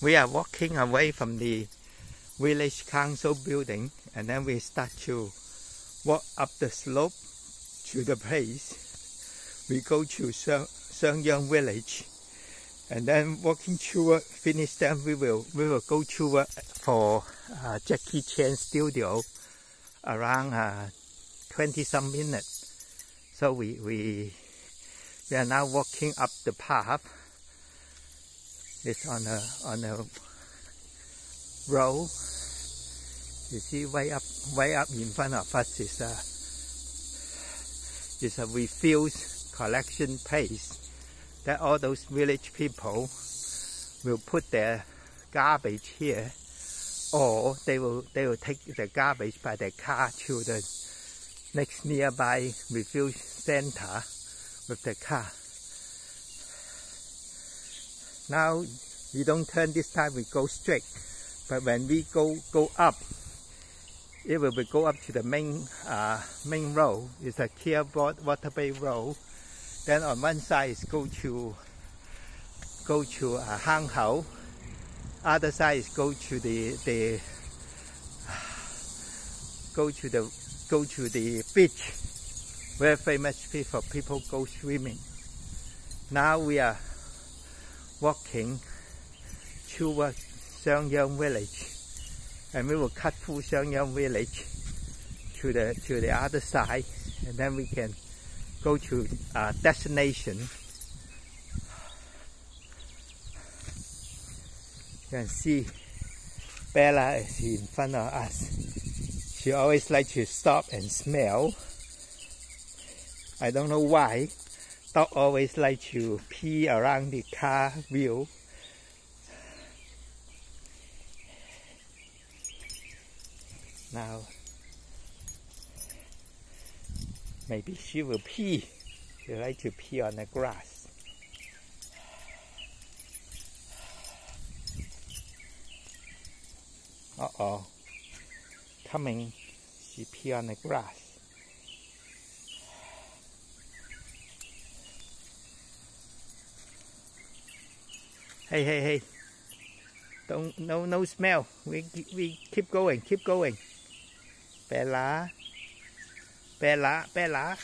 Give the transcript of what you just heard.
we are walking away from the village council building and then we start to walk up the slope to the place. We go to Sheung Yeung village and then walking toward finish then we will we will go toward for uh, Jackie Chan studio around uh, 20 some minutes so we we we are now walking up the path it's on a on a road you see way up way up in front of us is a is a refuse collection place that all those village people will put their garbage here or they will they will take the garbage by their car to the next nearby refuse center with the car. Now we don't turn this time we go straight but when we go go up it will go up to the main uh, main road it's a clear waterway road then on one side is go to go to uh, Hang Hau. Other side is go to the the go to the go to the beach. Very famous for people go swimming. Now we are walking toward Sheung Yeung village and we will cut through Sheung Yeung village to the to the other side and then we can go to our destination. You can see Bella is in front of us. She always likes to stop and smell. I don't know why. Dog always like to pee around the car wheel. Now Maybe she will pee. She like to pee on the grass. Uh-oh. Coming. She pee on the grass. Hey, hey, hey. Don't, no, no smell. We, we keep going, keep going. Bella. Bella, Bella.